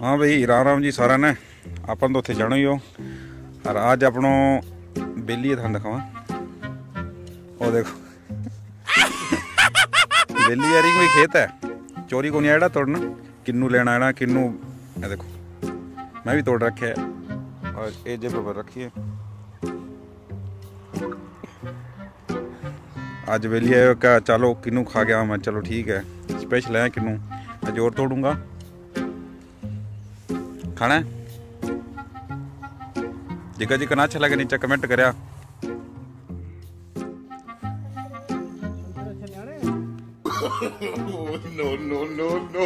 હા ભાઈ રામ રામ જી સારાને આપણને તો થઈ જણાવ્યો और आज अपनो बेली थान दिखावा ओ देखो बेली यारी कोई खेत है चोरी को नहीं आया तोड़ना किन्नू लेना आना किन्नू ये देखो मैं भी तोड़ रखे है और ये जेब पर रखी है आज बेली है क्या चलो किन्नू खा गया मैं चलो ठीक है स्पेशल है किन्नू आज और तोड़ूंगा खाना है जिका जी ना अच्छा लगे नीचे कमेंट करया no, no, no, no.